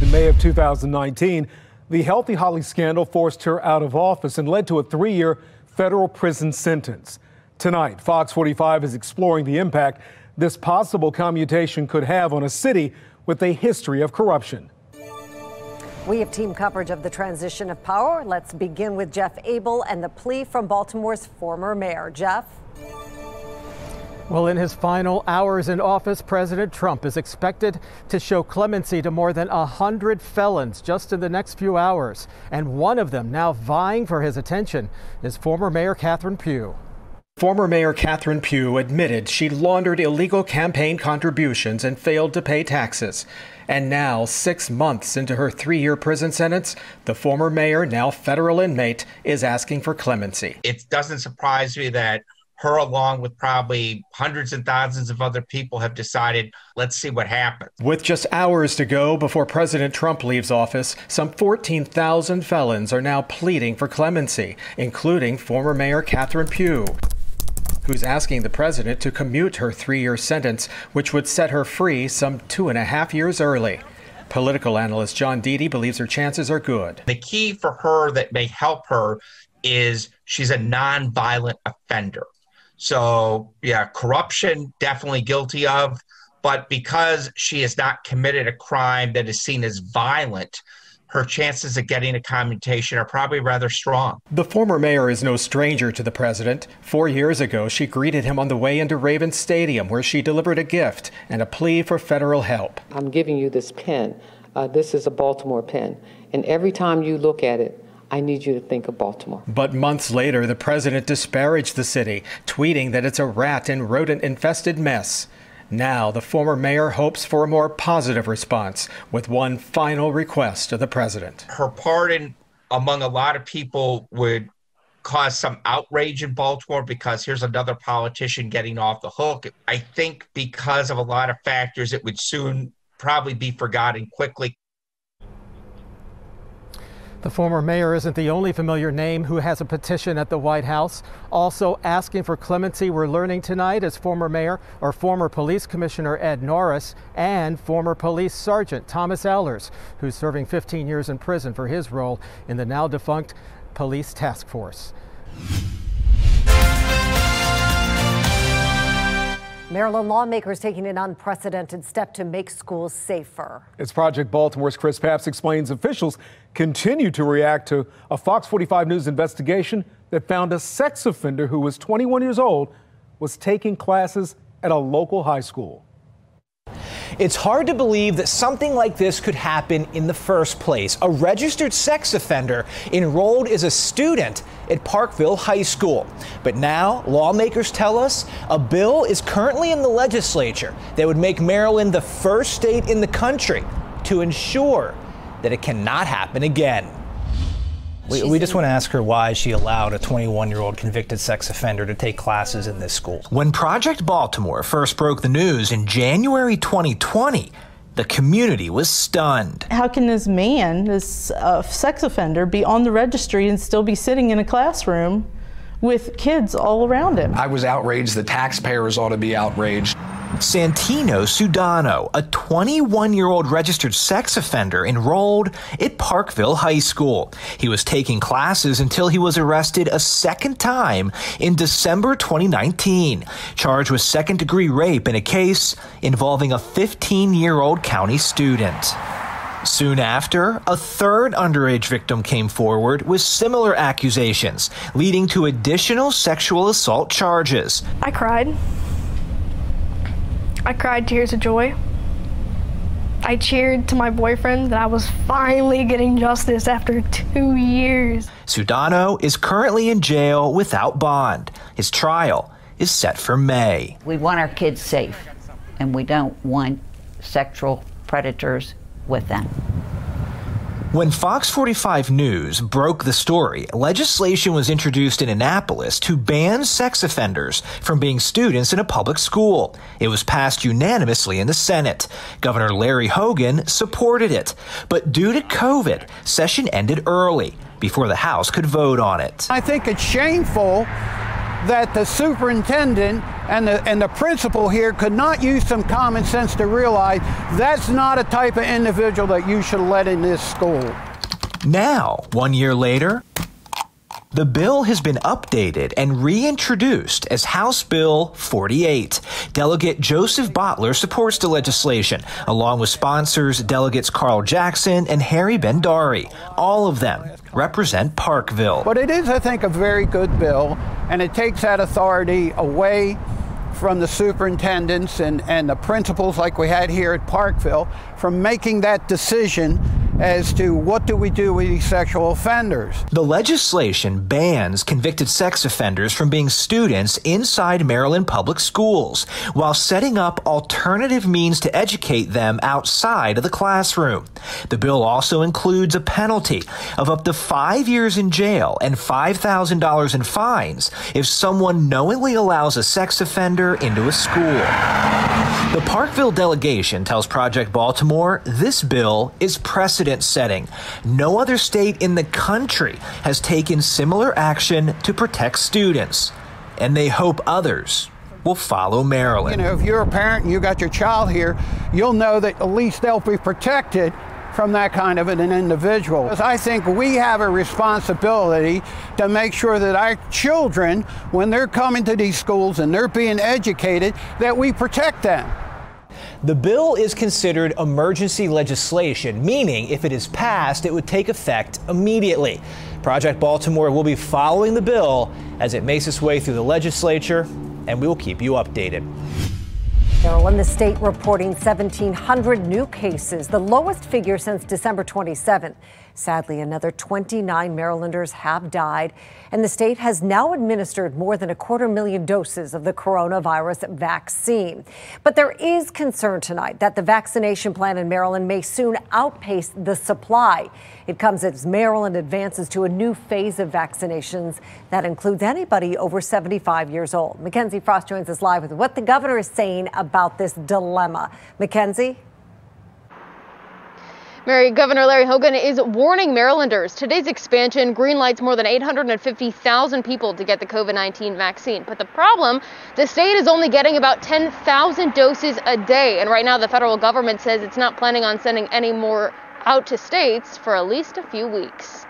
In May of 2019, the Healthy Holly scandal forced her out of office and led to a three year federal prison sentence. Tonight, Fox 45 is exploring the impact this possible commutation could have on a city with a history of corruption. We have team coverage of the transition of power. Let's begin with Jeff Abell and the plea from Baltimore's former mayor. Jeff? Well, in his final hours in office, President Trump is expected to show clemency to more than 100 felons just in the next few hours. And one of them now vying for his attention is former Mayor Catherine Pugh. Former Mayor Catherine Pugh admitted she laundered illegal campaign contributions and failed to pay taxes. And now, six months into her three year prison sentence, the former mayor, now federal inmate, is asking for clemency. It doesn't surprise me that her along with probably hundreds and thousands of other people have decided let's see what happens. With just hours to go before President Trump leaves office, some 14,000 felons are now pleading for clemency, including former Mayor Catherine Pugh who's asking the president to commute her three year sentence, which would set her free some two and a half years early. Political analyst John Dedie believes her chances are good. The key for her that may help her is she's a nonviolent offender. So, yeah, corruption, definitely guilty of. But because she has not committed a crime that is seen as violent, her chances of getting a commutation are probably rather strong. The former mayor is no stranger to the president. Four years ago, she greeted him on the way into Ravens Stadium, where she delivered a gift and a plea for federal help. I'm giving you this pen. Uh, this is a Baltimore pen. And every time you look at it, I need you to think of Baltimore. But months later, the president disparaged the city, tweeting that it's a rat and rodent infested mess. Now, the former mayor hopes for a more positive response with one final request of the president. Her pardon, among a lot of people, would cause some outrage in Baltimore because here's another politician getting off the hook. I think because of a lot of factors, it would soon probably be forgotten quickly. The former mayor isn't the only familiar name who has a petition at the White House. Also asking for clemency, we're learning tonight, is former mayor or former police commissioner Ed Norris and former police sergeant Thomas Allers, who's serving 15 years in prison for his role in the now defunct police task force. Maryland lawmakers taking an unprecedented step to make schools safer. It's Project Baltimore's Chris Papst explains officials continue to react to a Fox 45 News investigation that found a sex offender who was 21 years old was taking classes at a local high school. It's hard to believe that something like this could happen in the first place. A registered sex offender enrolled as a student at Parkville High School. But now, lawmakers tell us a bill is currently in the legislature that would make Maryland the first state in the country to ensure that it cannot happen again. We, we, just want to ask her why she allowed a 21 year old convicted sex offender to take classes in this school. When Project Baltimore first broke the news in January 2020, the community was stunned. How can this man, this uh, sex offender, be on the registry and still be sitting in a classroom with kids all around him? I was outraged. The taxpayers ought to be outraged. Santino Sudano, a 21 year old registered sex offender enrolled at Parkville High School. He was taking classes until he was arrested a second time in December 2019, charged with second degree rape in a case involving a 15 year old county student. Soon after, a third underage victim came forward with similar accusations, leading to additional sexual assault charges. I cried. I cried tears of joy. I cheered to my boyfriend that I was finally getting justice after two years. Sudano is currently in jail without bond. His trial is set for May. We want our kids safe, and we don't want sexual predators with them. When Fox 45 News broke the story, legislation was introduced in Annapolis to ban sex offenders from being students in a public school. It was passed unanimously in the Senate. Governor Larry Hogan supported it. But due to COVID, session ended early before the House could vote on it. I think it's shameful that the superintendent and the, and the principal here could not use some common sense to realize that's not a type of individual that you should let in this school. Now, one year later, the bill has been updated and reintroduced as House Bill 48. Delegate Joseph Boteler supports the legislation, along with sponsors Delegates Carl Jackson and Harry Bhandari. All of them represent Parkville. But it is, I think, a very good bill, and it takes that authority away from the superintendents and, and the principals like we had here at Parkville from making that decision as to what do we do with these sexual offenders. The legislation bans convicted sex offenders from being students inside Maryland public schools while setting up alternative means to educate them outside of the classroom. The bill also includes a penalty of up to five years in jail and $5,000 in fines if someone knowingly allows a sex offender into a school. The Parkville delegation tells Project Baltimore this bill is precedent setting. No other state in the country has taken similar action to protect students, and they hope others will follow Maryland. You know, if you're a parent and you got your child here, you'll know that at least they'll be protected from that kind of an individual. Because I think we have a responsibility to make sure that our children, when they're coming to these schools and they're being educated, that we protect them. The bill is considered emergency legislation, meaning if it is passed, it would take effect immediately. Project Baltimore will be following the bill as it makes its way through the legislature, and we will keep you updated. Maryland, the state reporting 1,700 new cases, the lowest figure since December 27th. Sadly, another 29 Marylanders have died, and the state has now administered more than a quarter million doses of the coronavirus vaccine. But there is concern tonight that the vaccination plan in Maryland may soon outpace the supply. It comes as Maryland advances to a new phase of vaccinations that includes anybody over 75 years old. Mackenzie Frost joins us live with what the governor is saying about this dilemma. Mackenzie? Mary, Governor Larry Hogan is warning Marylanders today's expansion greenlights more than 850,000 people to get the COVID 19 vaccine. But the problem, the state is only getting about 10,000 doses a day. And right now, the federal government says it's not planning on sending any more out to states for at least a few weeks.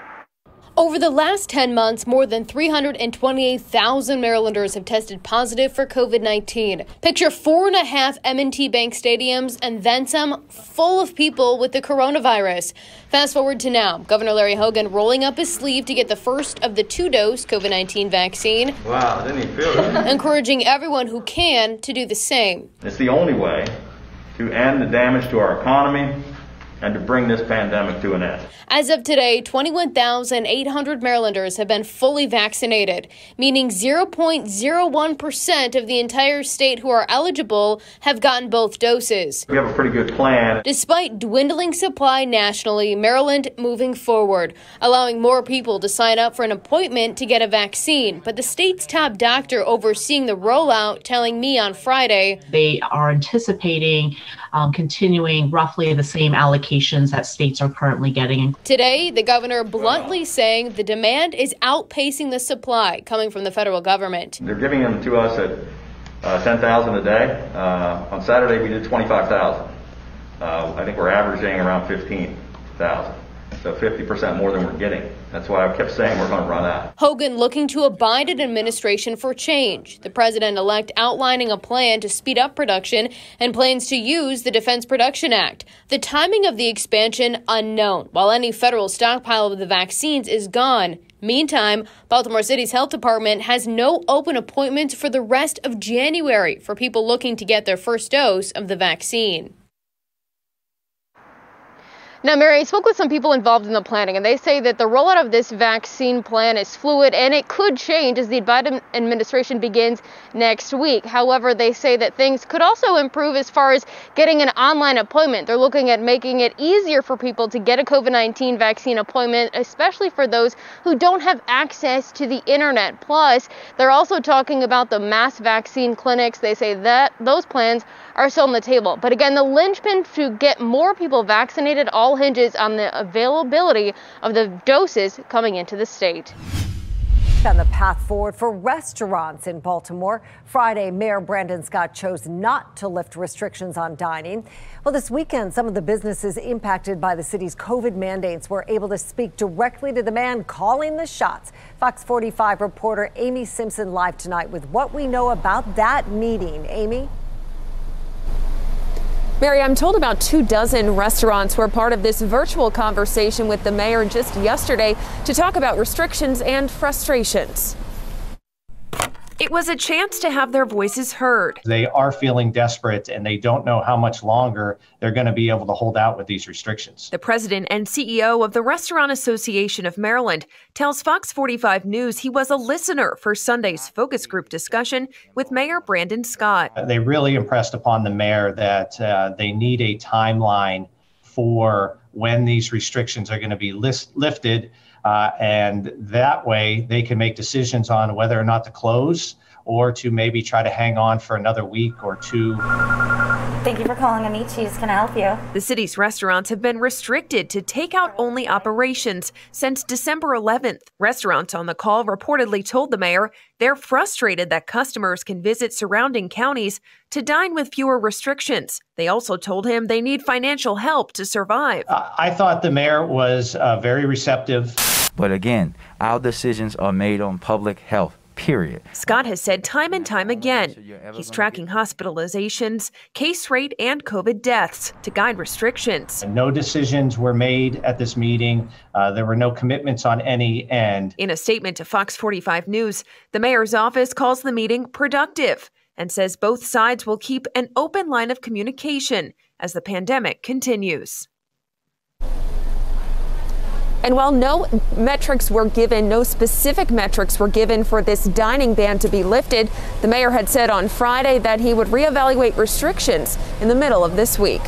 Over the last 10 months, more than 328,000 Marylanders have tested positive for COVID 19. Picture four and a half M&T Bank stadiums and then some full of people with the coronavirus. Fast forward to now, Governor Larry Hogan rolling up his sleeve to get the first of the two dose COVID 19 vaccine. Wow, didn't he feel it? encouraging everyone who can to do the same. It's the only way to end the damage to our economy and to bring this pandemic to an end. As of today, 21,800 Marylanders have been fully vaccinated, meaning 0.01% of the entire state who are eligible have gotten both doses. We have a pretty good plan. Despite dwindling supply nationally, Maryland moving forward, allowing more people to sign up for an appointment to get a vaccine. But the state's top doctor overseeing the rollout telling me on Friday they are anticipating um, continuing roughly the same allocations that states are currently getting. Today, the governor bluntly saying the demand is outpacing the supply coming from the federal government. They're giving them to us at uh, 10,000 a day. Uh, on Saturday, we did 25,000. Uh, I think we're averaging around 15,000. So 50% more than we're getting. That's why I kept saying we're going to run out. Hogan looking to a Biden administration for change. The president elect outlining a plan to speed up production and plans to use the Defense Production Act. The timing of the expansion unknown, while any federal stockpile of the vaccines is gone. Meantime, Baltimore City's health department has no open appointments for the rest of January for people looking to get their first dose of the vaccine. Now, Mary, I spoke with some people involved in the planning, and they say that the rollout of this vaccine plan is fluid and it could change as the Biden administration begins next week. However, they say that things could also improve as far as getting an online appointment. They're looking at making it easier for people to get a COVID 19 vaccine appointment, especially for those who don't have access to the internet. Plus, they're also talking about the mass vaccine clinics. They say that those plans are still on the table. But again, the linchpin to get more people vaccinated all hinges on the availability of the doses coming into the state. On the path forward for restaurants in Baltimore, Friday, Mayor Brandon Scott chose not to lift restrictions on dining. Well, this weekend, some of the businesses impacted by the city's COVID mandates were able to speak directly to the man calling the shots. Fox 45 reporter Amy Simpson live tonight with what we know about that meeting. Amy? Mary, I'm told about two dozen restaurants were part of this virtual conversation with the mayor just yesterday to talk about restrictions and frustrations. It was a chance to have their voices heard. They are feeling desperate and they don't know how much longer they're going to be able to hold out with these restrictions. The president and CEO of the Restaurant Association of Maryland tells Fox 45 News he was a listener for Sunday's focus group discussion with Mayor Brandon Scott. They really impressed upon the mayor that uh, they need a timeline for when these restrictions are going to be list- lifted uh, and that way they can make decisions on whether or not to close or to maybe try to hang on for another week or two. Thank you for calling Amicci's. Can I help you? The city's restaurants have been restricted to takeout only operations since December 11th. Restaurants on the call reportedly told the mayor they're frustrated that customers can visit surrounding counties to dine with fewer restrictions. They also told him they need financial help to survive. I thought the mayor was uh, very receptive. But again, our decisions are made on public health. Period. Scott has said time and time again he's tracking hospitalizations, case rate, and COVID deaths to guide restrictions. No decisions were made at this meeting. Uh, there were no commitments on any end. In a statement to Fox 45 News, the mayor's office calls the meeting productive and says both sides will keep an open line of communication as the pandemic continues. And while no metrics were given, no specific metrics were given for this dining ban to be lifted, the mayor had said on Friday that he would reevaluate restrictions in the middle of this week.